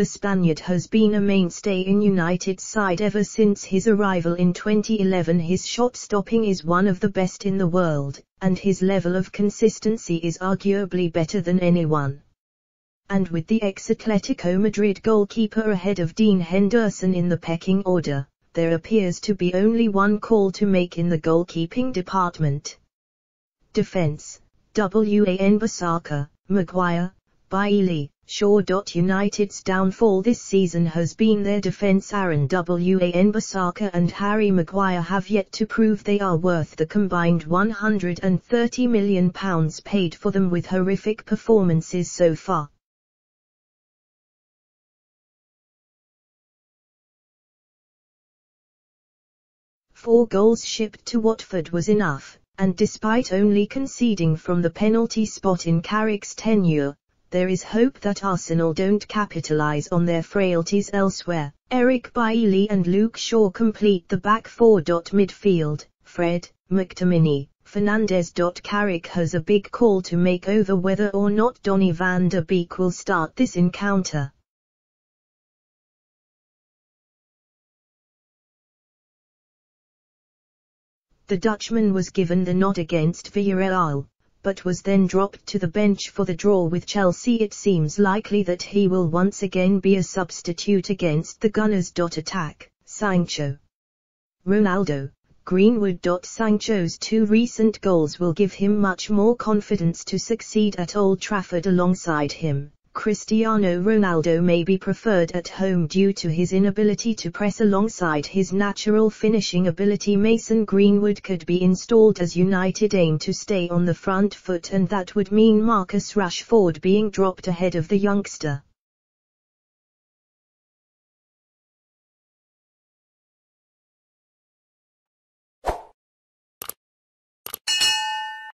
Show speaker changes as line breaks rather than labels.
The Spaniard has been a mainstay in United's side ever since his arrival in 2011. His shot stopping is one of the best in the world, and his level of consistency is arguably better than anyone. And with the ex-Atletico Madrid goalkeeper ahead of Dean Henderson in the pecking order, there appears to be only one call to make in the goalkeeping department. Defense, Wan-Bissaka, Maguire, Bailly, Shaw. United's downfall this season has been their defence Aaron Wan-Bissaka and Harry Maguire have yet to prove they are worth the combined £130 million paid for them with horrific performances so far. Four goals shipped to Watford was enough, and despite only conceding from the penalty spot in Carrick's tenure, there is hope that Arsenal don't capitalise on their frailties elsewhere. Eric Bailly and Luke Shaw complete the back four. Midfield, Fred, McTominay, Fernandes. Carrick has a big call to make over whether or not Donny van der Beek will start this encounter. The Dutchman was given the nod against Villarreal, but was then dropped to the bench for the draw with Chelsea. It seems likely that he will once again be a substitute against the Gunners. Attack, Sancho. Ronaldo, Greenwood. Sancho's two recent goals will give him much more confidence to succeed at Old Trafford alongside him. Cristiano Ronaldo may be preferred at home due to his inability to press alongside his natural finishing ability Mason Greenwood could be installed as United aim to stay on the front foot and that would mean Marcus Rashford being dropped ahead of the youngster.